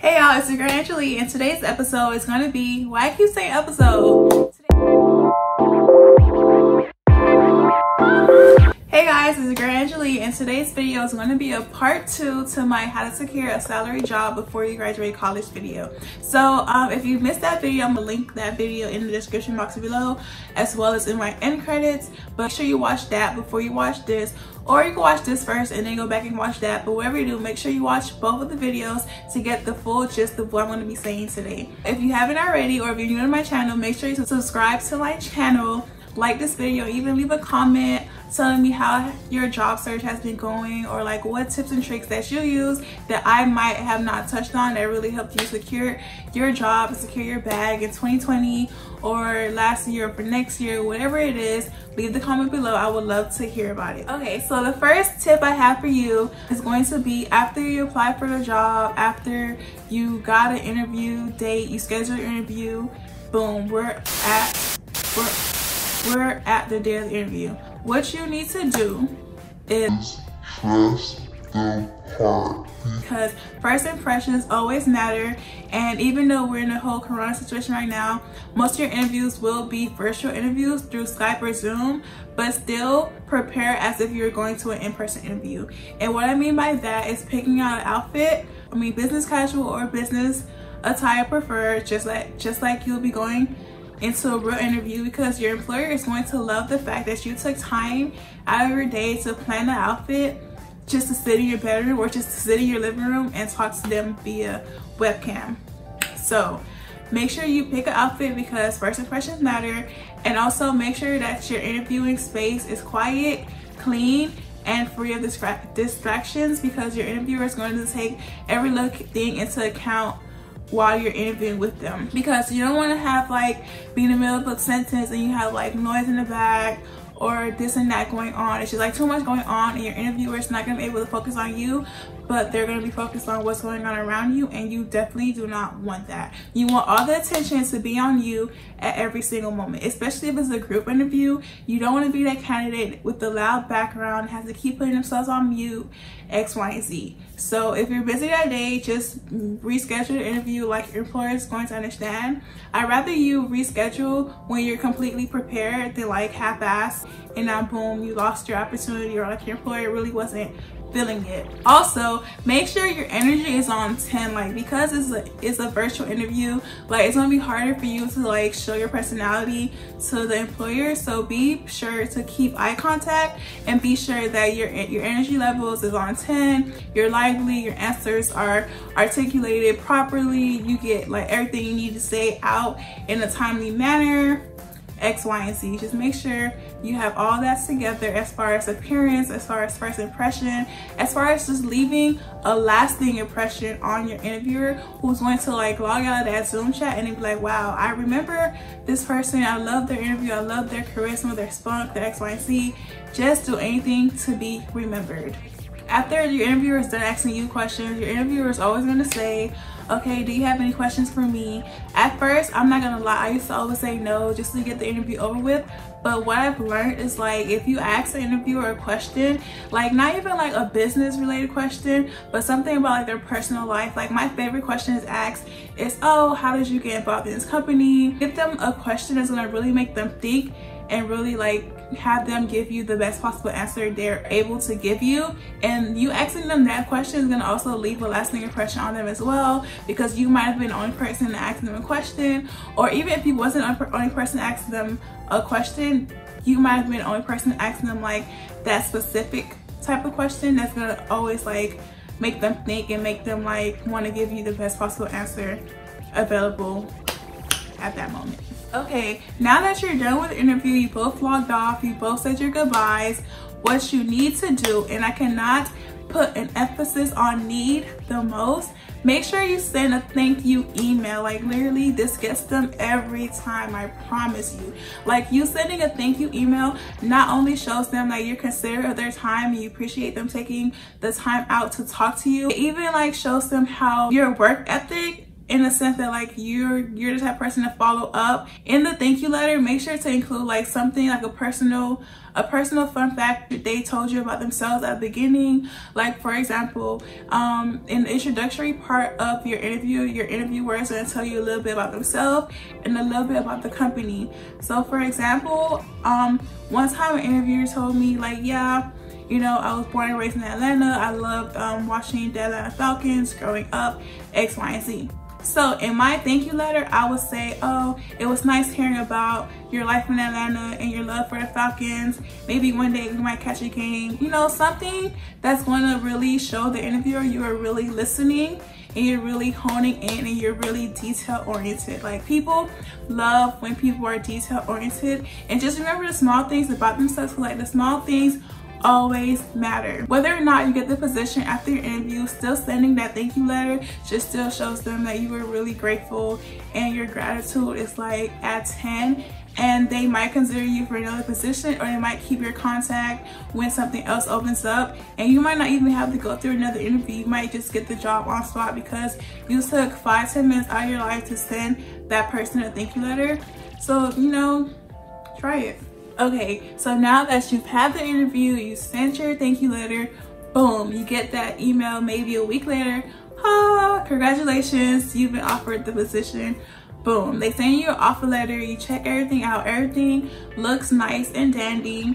Hey y'all, it's your girl Angela and today's episode is going to be, why I keep saying episode? Hey guys, it's Angela and today's video is going to be a part two to my how to secure a salary job before you graduate college video. So um, if you missed that video, I'm going to link that video in the description box below as well as in my end credits. But make sure you watch that before you watch this or you can watch this first and then go back and watch that. But whatever you do, make sure you watch both of the videos to get the full gist of what I'm going to be saying today. If you haven't already or if you're new to my channel, make sure you subscribe to my channel like this video even leave a comment telling me how your job search has been going or like what tips and tricks that you use that I might have not touched on that really helped you secure your job, secure your bag in 2020 or last year or for next year, whatever it is, leave the comment below. I would love to hear about it. Okay, so the first tip I have for you is going to be after you apply for the job, after you got an interview date, you schedule your interview, boom, we're at, we're we're at the day of the interview. What you need to do is trust the part. Because first impressions always matter. And even though we're in a whole corona situation right now, most of your interviews will be virtual interviews through Skype or Zoom, but still prepare as if you're going to an in-person interview. And what I mean by that is picking out an outfit, I mean business casual or business attire preferred, just like just like you'll be going into a real interview because your employer is going to love the fact that you took time out of your day to plan the outfit just to sit in your bedroom or just to sit in your living room and talk to them via webcam. So make sure you pick an outfit because first impressions matter and also make sure that your interviewing space is quiet, clean, and free of distractions because your interviewer is going to take every little thing into account while you're interviewing with them because you don't want to have like be in the middle of a sentence and you have like noise in the back or this and that going on. It's just like too much going on and your interviewer is not going to be able to focus on you, but they're going to be focused on what's going on around you and you definitely do not want that. You want all the attention to be on you at every single moment, especially if it's a group interview. You don't want to be that candidate with the loud background, has to keep putting themselves on mute, X, Y, and Z. So if you're busy that day, just reschedule the interview like your employer is going to understand. I'd rather you reschedule when you're completely prepared than like half-ass and now boom, you lost your opportunity or like your employer really wasn't feeling it. Also, make sure your energy is on 10, like because it's a, it's a virtual interview, like it's gonna be harder for you to like show your personality to the employer. So be sure to keep eye contact and be sure that your, your energy levels is on 10, you're lively, your answers are articulated properly, you get like everything you need to say out in a timely manner X, Y, and Z. Just make sure you have all that together as far as appearance, as far as first impression, as far as just leaving a lasting impression on your interviewer who's going to like log out of that Zoom chat and be like, wow, I remember this person. I love their interview. I love their charisma, their spunk, their X, Y, and Z. Just do anything to be remembered. After your interviewer is done asking you questions, your interviewer is always going to say, okay, do you have any questions for me? At first, I'm not gonna lie, I used to always say no just to get the interview over with. But what I've learned is like, if you ask an interviewer a question, like not even like a business related question, but something about like their personal life. Like my favorite question is asked is, oh, how did you get involved in this company? Give them a question that's gonna really make them think and really like have them give you the best possible answer they're able to give you. And you asking them that question is going to also leave a lasting impression on them as well because you might have been the only person asking them a question or even if you wasn't the only person asking them a question you might have been the only person asking them like that specific type of question that's going to always like make them think and make them like want to give you the best possible answer available at that moment okay now that you're done with the interview you both logged off you both said your goodbyes what you need to do and i cannot put an emphasis on need the most make sure you send a thank you email. Like literally this gets them every time i promise you. Like you sending a thank you email not only shows them that you're considerate of their time and you appreciate them taking the time out to talk to you it even like shows them how your work ethic in the sense that like you're you're the type person to follow up in the thank you letter make sure to include like something like a personal a personal fun fact that they told you about themselves at the beginning like for example um in the introductory part of your interview your interviewer is going to tell you a little bit about themselves and a little bit about the company so for example um one time an interviewer told me like yeah you know, I was born and raised in Atlanta. I loved um, watching the Atlanta Falcons growing up, X, Y, and Z. So in my thank you letter, I would say, oh, it was nice hearing about your life in Atlanta and your love for the Falcons. Maybe one day we might catch a game. You know, something that's going to really show the interviewer you are really listening and you're really honing in and you're really detail oriented. Like people love when people are detail oriented and just remember the small things about themselves. Like the small things always matter. Whether or not you get the position after your interview, still sending that thank you letter just still shows them that you were really grateful and your gratitude is like at 10 and they might consider you for another position or they might keep your contact when something else opens up. And you might not even have to go through another interview. You might just get the job on spot because you took five ten minutes out of your life to send that person a thank you letter. So you know try it Okay, so now that you've had the interview, you sent your thank you letter, boom, you get that email maybe a week later. Ah, congratulations, you've been offered the position. Boom, they send you an offer letter, you check everything out, everything looks nice and dandy.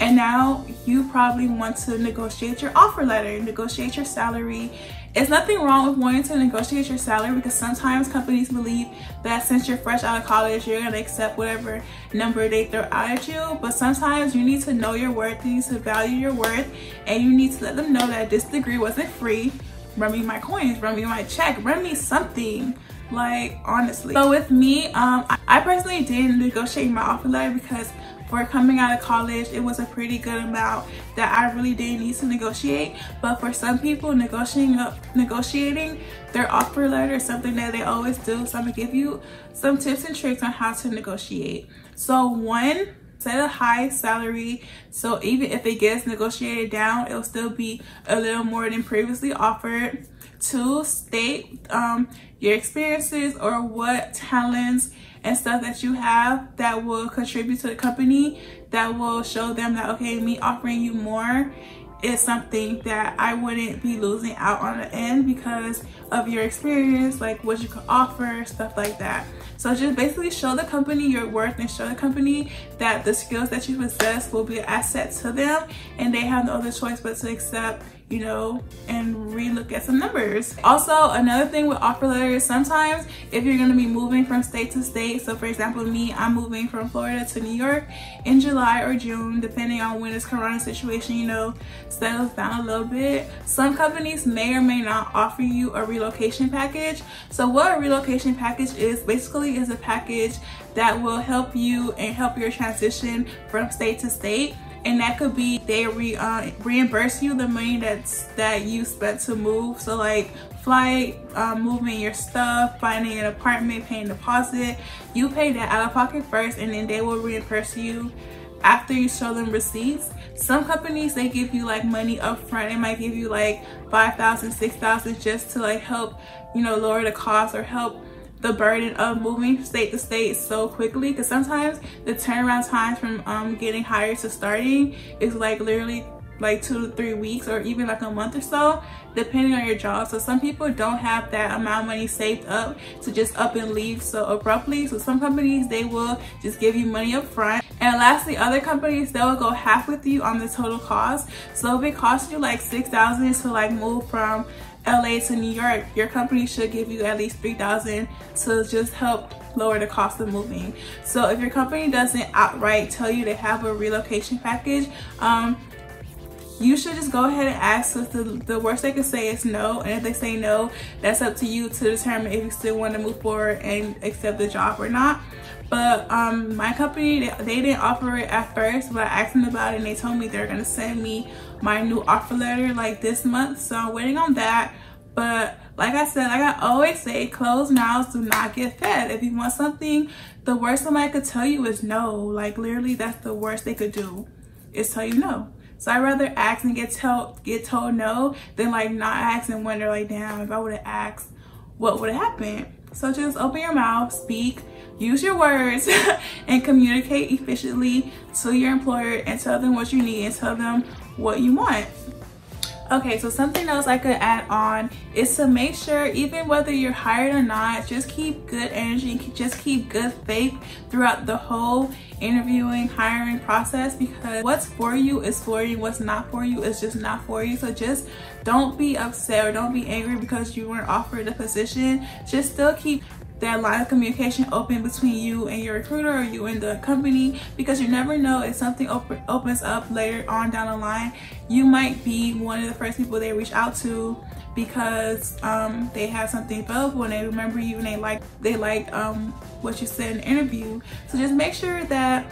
And now you probably want to negotiate your offer letter, negotiate your salary, it's nothing wrong with wanting to negotiate your salary because sometimes companies believe that since you're fresh out of college, you're to accept whatever number they throw out at you. But sometimes you need to know your worth, you need to value your worth, and you need to let them know that this degree wasn't free. Run me my coins, run me my check, run me something like honestly so with me um i personally didn't negotiate my offer letter because for coming out of college it was a pretty good amount that i really didn't need to negotiate. But for some people negotiating up negotiating their offer letter is something that they always do. So i'm gonna give you some tips and tricks on how to negotiate. So one set a high salary. So even if it gets negotiated down it'll still be a little more than previously offered. To state um, your experiences or what talents and stuff that you have that will contribute to the company that will show them that okay me offering you more is something that I wouldn't be losing out on the end because of your experience, like what you could offer, stuff like that. So just basically show the company your worth and show the company that the skills that you possess will be an asset to them and they have no other choice but to accept you know, and relook at some numbers. Also, another thing with offer letters, sometimes if you're gonna be moving from state to state, so for example, me, I'm moving from Florida to New York in July or June, depending on when this corona situation, you know, settles down a little bit. Some companies may or may not offer you a relocation package. So what a relocation package is, basically is a package that will help you and help your transition from state to state. And that could be they re uh, reimburse you the money that's that you spent to move. So like flight um, moving your stuff finding an apartment paying deposit you pay that out of pocket first and then they will reimburse you after you show them receipts. Some companies they give you like money up front they might give you like 5000 6000 just to like help you know lower the cost or help the burden of moving state to state so quickly. Because sometimes the turnaround time from um, getting hired to starting is like literally like two to three weeks or even like a month or so depending on your job. So some people don't have that amount of money saved up to just up and leave so abruptly. So some companies they will just give you money up front. And lastly other companies they will go half with you on the total cost. So if it costs you like six thousand to like move from LA to New York, your company should give you at least 3000 to just help lower the cost of moving. So if your company doesn't outright tell you they have a relocation package, um, you should just go ahead and ask because the, the worst they can say is no and if they say no that's up to you to determine if you still want to move forward and accept the job or not but um, my company they, they didn't offer it at first but i asked them about it and they told me they're gonna send me my new offer letter like this month. So i'm waiting on that. But like i said like i always say closed mouths do not get fed. If you want something the worst somebody could tell you is no. Like literally that's the worst they could do is tell you no. So I'd rather ask and get told get told no than like not ask and wonder like damn if I would have asked what would happen? So just open your mouth, speak, use your words and communicate efficiently to your employer and tell them what you need and tell them what you want. Okay, so something else I could add on is to make sure even whether you're hired or not, just keep good energy just keep good faith throughout the whole interviewing, hiring process because what's for you is for you, what's not for you is just not for you. So just don't be upset or don't be angry because you weren't offered a position. Just still keep that line of communication open between you and your recruiter or you and the company because you never know if something op opens up later on down the line you might be one of the first people they reach out to because um, they have something available and they remember you and they like they like um, what you said in the interview. So just make sure that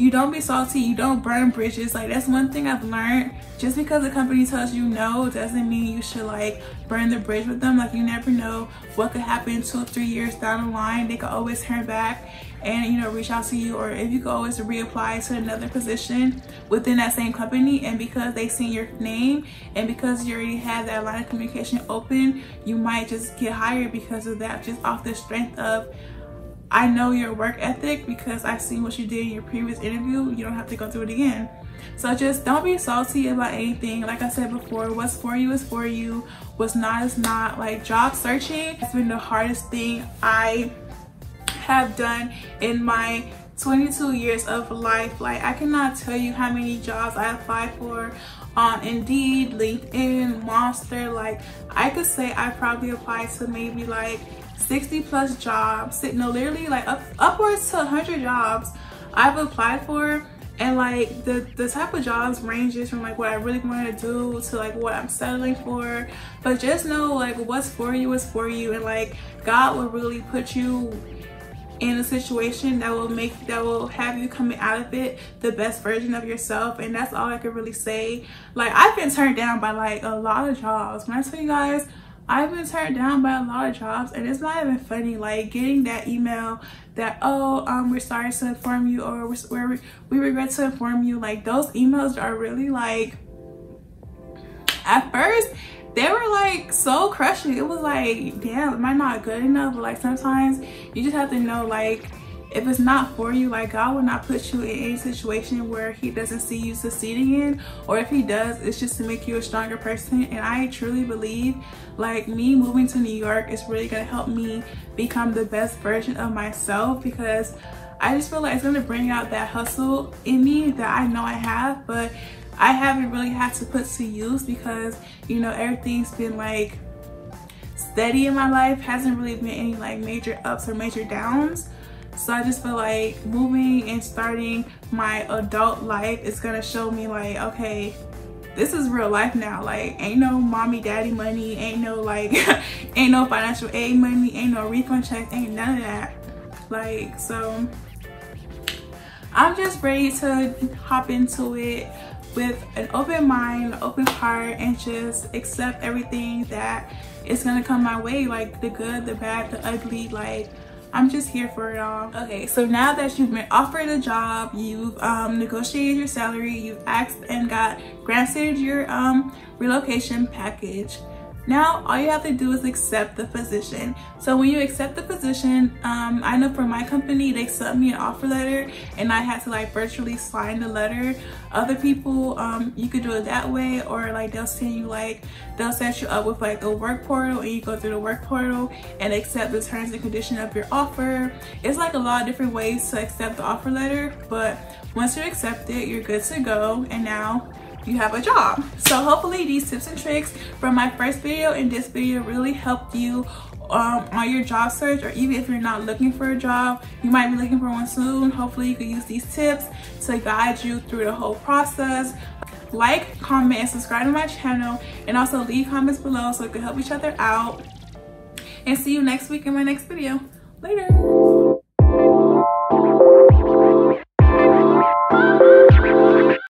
you don't be salty you don't burn bridges. Like that's one thing i've learned. Just because the company tells you no doesn't mean you should like burn the bridge with them. Like you never know what could happen two or three years down the line. They could always turn back and you know reach out to you. Or if you could always reapply to another position within that same company. And because they see your name and because you already have that line of communication open you might just get hired because of that just off the strength of I know your work ethic because I've seen what you did in your previous interview. You don't have to go through it again. So just don't be salty about anything. Like I said before, what's for you is for you. What's not is not. Like job searching has been the hardest thing I have done in my 22 years of life. Like I cannot tell you how many jobs I applied for on Indeed, LinkedIn, Monster. Like I could say I probably applied to maybe like 60 plus jobs no literally like up, upwards to 100 jobs i've applied for. And like the the type of jobs ranges from like what i really want to do to like what i'm settling for. But just know like what's for you is for you. And like god will really put you in a situation that will make that will have you coming out of it the best version of yourself. And that's all i can really say. Like i've been turned down by like a lot of jobs. When i tell you guys I've been turned down by a lot of jobs and it's not even funny like getting that email that oh um we're sorry to inform you or we're, we regret to inform you like those emails are really like at first they were like so crushing. It was like damn am I not good enough? But like sometimes you just have to know like if it's not for you like god will not put you in any situation where he doesn't see you succeeding in or if he does it's just to make you a stronger person. And i truly believe like me moving to new york is really to help me become the best version of myself because i just feel like it's to bring out that hustle in me that i know i have but i haven't really had to put to use because you know everything's been like steady in my life hasn't really been any like major ups or major downs so I just feel like moving and starting my adult life is gonna show me like, okay, this is real life now. Like, ain't no mommy, daddy money, ain't no like, ain't no financial aid money, ain't no refund checks, ain't none of that. Like, so I'm just ready to hop into it with an open mind, open heart, and just accept everything that is gonna come my way. Like the good, the bad, the ugly, like I'm just here for it all. Okay, so now that you've been offered a job, you've um, negotiated your salary, you've asked and got granted your um, relocation package, now, all you have to do is accept the position. So when you accept the position, um, I know for my company, they sent me an offer letter and I had to like virtually sign the letter. Other people, um, you could do it that way or like they'll send you like, they'll set you up with like a work portal and you go through the work portal and accept the terms and conditions of your offer. It's like a lot of different ways to accept the offer letter, but once you accept it, you're good to go. And now you have a job. So hopefully these tips and tricks from my first video and this video really helped you um, on your job search or even if you're not looking for a job, you might be looking for one soon. Hopefully you can use these tips to guide you through the whole process. Like, comment, and subscribe to my channel and also leave comments below so we can help each other out. And see you next week in my next video. Later.